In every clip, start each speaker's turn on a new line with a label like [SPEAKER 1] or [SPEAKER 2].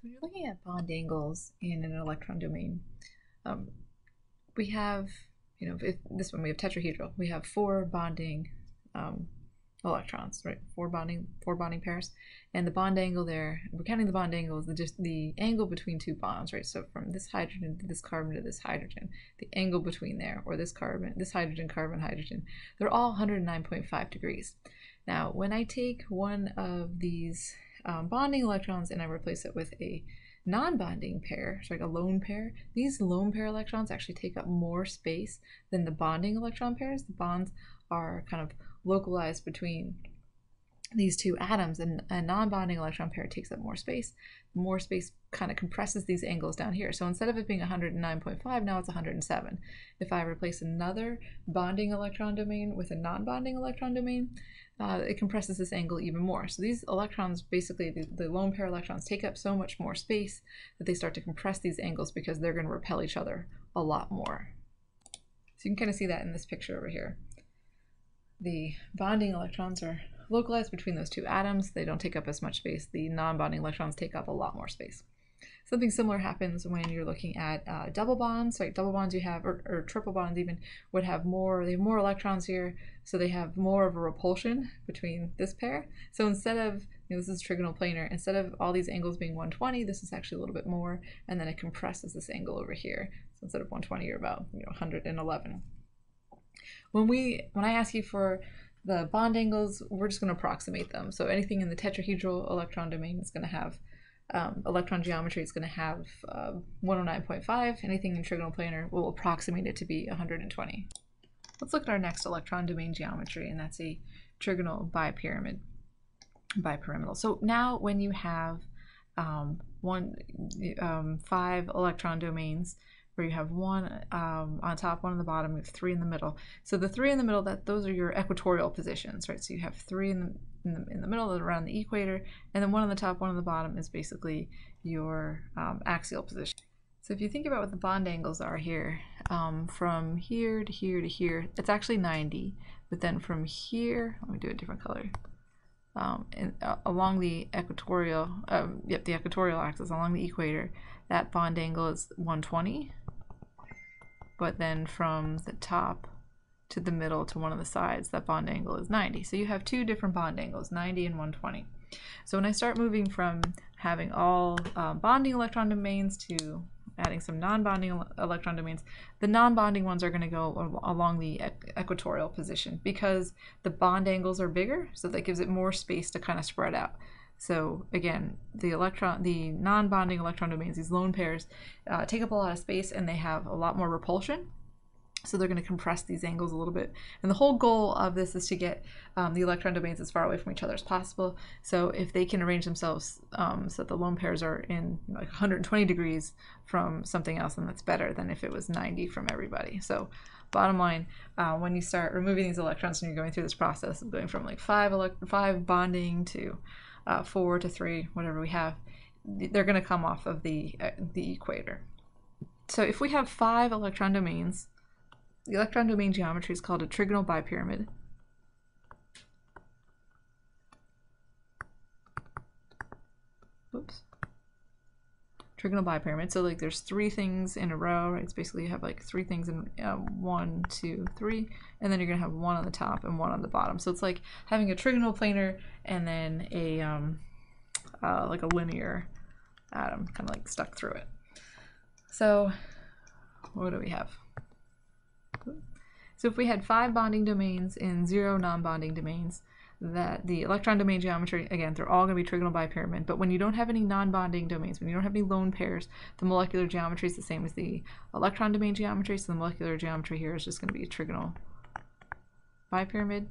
[SPEAKER 1] when you're looking at bond angles in an electron domain, um, we have, you know, this one we have tetrahedral. We have four bonding um, electrons, right? Four bonding, four bonding pairs, and the bond angle there. We're counting the bond angle is the just the angle between two bonds, right? So from this hydrogen to this carbon to this hydrogen, the angle between there, or this carbon, this hydrogen, carbon, hydrogen, they're all 109.5 degrees. Now, when I take one of these um, bonding electrons and I replace it with a non-bonding pair, so like a lone pair, these lone pair electrons actually take up more space than the bonding electron pairs. The bonds are kind of localized between these two atoms and a non-bonding electron pair takes up more space. More space kind of compresses these angles down here. So instead of it being 109.5, now it's 107. If I replace another bonding electron domain with a non-bonding electron domain, uh, it compresses this angle even more. So these electrons, basically the, the lone pair electrons, take up so much more space that they start to compress these angles because they're going to repel each other a lot more. So you can kind of see that in this picture over here. The bonding electrons are localized between those two atoms. They don't take up as much space. The non-bonding electrons take up a lot more space. Something similar happens when you're looking at uh, double bonds. Like double bonds you have, or, or, triple bonds even, would have more, they have more electrons here, so they have more of a repulsion between this pair. So instead of, you know, this is trigonal planar, instead of all these angles being 120, this is actually a little bit more, and then it compresses this angle over here. So instead of 120, you're about, you know, 111. When we, when I ask you for the bond angles, we're just going to approximate them. So anything in the tetrahedral electron domain is going to have um, electron geometry is going to have uh, 109.5. Anything in trigonal planar will approximate it to be 120. Let's look at our next electron domain geometry, and that's a trigonal bipyramid, bipyramidal. So now when you have um, one, um, five electron domains, where you have one um, on top, one on the bottom, you have three in the middle. So the three in the middle, that those are your equatorial positions, right? So you have three in the, in the, in the middle around the equator, and then one on the top, one on the bottom is basically your um, axial position. So if you think about what the bond angles are here, um, from here to here to here, it's actually 90, but then from here, let me do a different color, um, uh, along the equatorial, um, yep, the equatorial axis, along the equator, that bond angle is 120, but then from the top to the middle to one of the sides, that bond angle is 90. So you have two different bond angles, 90 and 120. So when I start moving from having all um, bonding electron domains to adding some non-bonding electron domains, the non-bonding ones are going to go along the equatorial position because the bond angles are bigger, so that gives it more space to kind of spread out. So again, the electron, the non-bonding electron domains, these lone pairs, uh, take up a lot of space and they have a lot more repulsion. So they're going to compress these angles a little bit. And the whole goal of this is to get um, the electron domains as far away from each other as possible. So if they can arrange themselves um, so that the lone pairs are in you know, like 120 degrees from something else, then that's better than if it was 90 from everybody. So bottom line, uh, when you start removing these electrons and you're going through this process of going from like five, five bonding to uh, four to three, whatever we have, they're going to come off of the, uh, the equator. So if we have five electron domains, the electron domain geometry is called a trigonal bipyramid. Oops. Trigonal bipyramid. So like there's three things in a row, right? It's basically you have like three things in uh, one, two, three, and then you're gonna have one on the top and one on the bottom. So it's like having a trigonal planar and then a um, uh, like a linear atom kind of like stuck through it. So what do we have? So if we had five bonding domains and zero non-bonding domains, that the electron domain geometry, again, they're all going to be trigonal bipyramid, but when you don't have any non-bonding domains, when you don't have any lone pairs, the molecular geometry is the same as the electron domain geometry, so the molecular geometry here is just going to be trigonal bipyramid,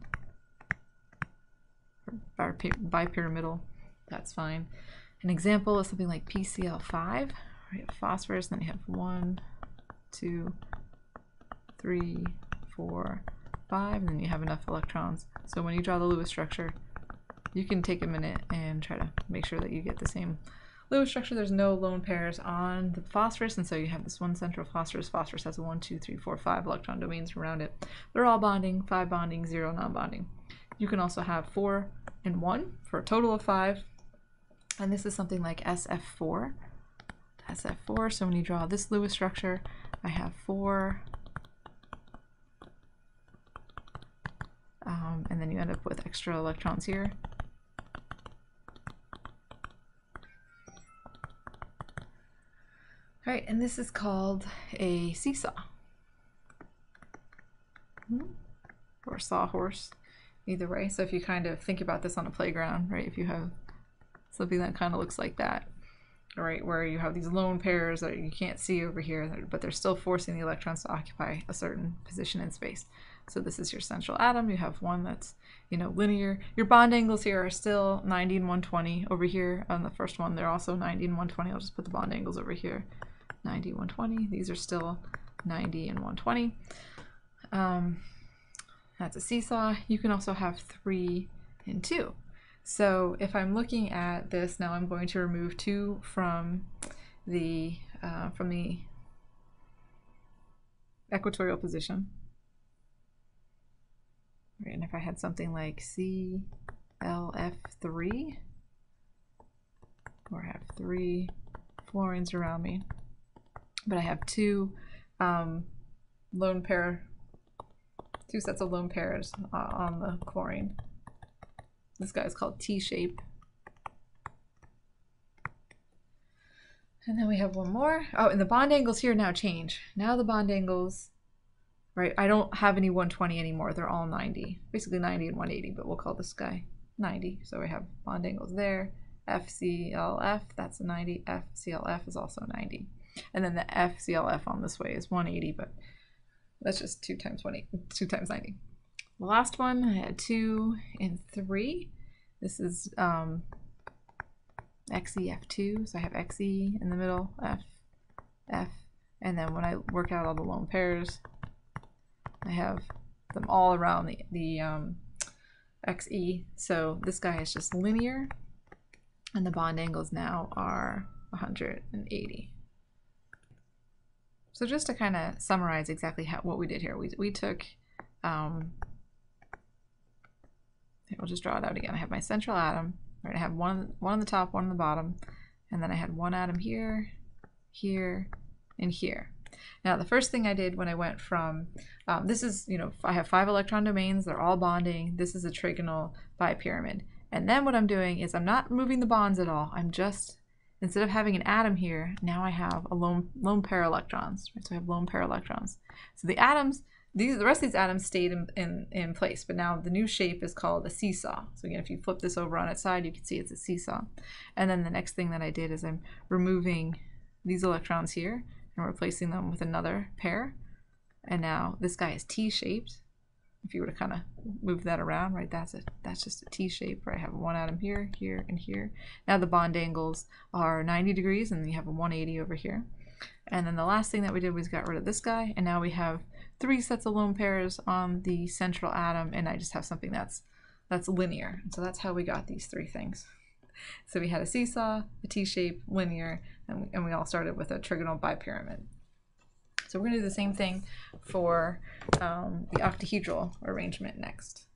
[SPEAKER 1] or bipyramidal, that's fine. An example is something like PCl5, we have phosphorus, and then you have one, two, three, four, five, and then you have enough electrons. So when you draw the Lewis structure, you can take a minute and try to make sure that you get the same Lewis structure. There's no lone pairs on the phosphorus, and so you have this one central phosphorus. Phosphorus has one, two, three, four, five electron domains around it. They're all bonding, five bonding, zero non-bonding. You can also have four and one for a total of five. And this is something like SF4. SF4, so when you draw this Lewis structure, I have four, um, and then you end up with extra electrons here. All right, and this is called a seesaw. Hmm? Or sawhorse, either way. So if you kind of think about this on a playground, right, if you have something that kind of looks like that, right, where you have these lone pairs that you can't see over here, but they're still forcing the electrons to occupy a certain position in space. So this is your central atom. You have one that's, you know, linear. Your bond angles here are still 90 and 120. Over here on the first one, they're also 90 and 120. I'll just put the bond angles over here. 90, 120. These are still 90 and 120. Um, that's a seesaw. You can also have three and two. So if I'm looking at this now, I'm going to remove two from the uh, from the equatorial position. And if I had something like CLF3, or have three fluorines around me, but I have two um, lone pair, two sets of lone pairs uh, on the chlorine. This guy is called T-shape. And then we have one more. Oh, and the bond angles here now change. Now the bond angles, right? I don't have any 120 anymore. They're all 90. Basically 90 and 180, but we'll call this guy 90. So we have bond angles there. FCLF, that's a 90. FCLF is also 90. And then the FCLF on this way is 180, but that's just 2 times 20, 2 times 90. The last one, I had 2 and 3. This is um, XEF2, so I have XE in the middle, F, F, and then when I work out all the lone pairs, I have them all around the, the um, XE. So this guy is just linear, and the bond angles now are 180. So just to kind of summarize exactly how, what we did here, we, we took, um, we'll just draw it out again. I have my central atom, right? I have one, one on the top, one on the bottom, and then I had one atom here, here, and here. Now, the first thing I did when I went from, um, this is, you know, I have five electron domains, they're all bonding. This is a trigonal bipyramid. And then what I'm doing is I'm not moving the bonds at all. I'm just Instead of having an atom here, now I have a lone, lone pair electrons. Right? So I have lone pair electrons. So the atoms, these, the rest of these atoms stayed in, in, in place, but now the new shape is called a seesaw. So again, if you flip this over on its side, you can see it's a seesaw. And then the next thing that I did is I'm removing these electrons here and replacing them with another pair. And now this guy is T-shaped if you were to kind of move that around, right, that's a that's just a T shape, right? I have one atom here, here, and here. Now the bond angles are 90 degrees, and you have a 180 over here. And then the last thing that we did was got rid of this guy, and now we have three sets of lone pairs on the central atom, and I just have something that's that's linear. So that's how we got these three things. So we had a seesaw, a T-shape, linear, and we, and we all started with a trigonal bipyramid. So we're going to do the same thing for um, the octahedral arrangement next.